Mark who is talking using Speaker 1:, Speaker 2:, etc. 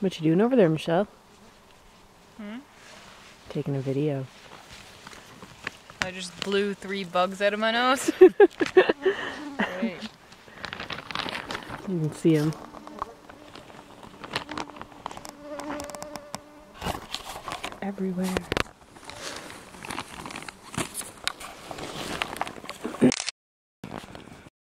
Speaker 1: What you doing over there, Michelle?
Speaker 2: Hmm?
Speaker 1: Taking a video.
Speaker 2: I just blew three bugs out of my nose.
Speaker 1: You can see them. Everywhere.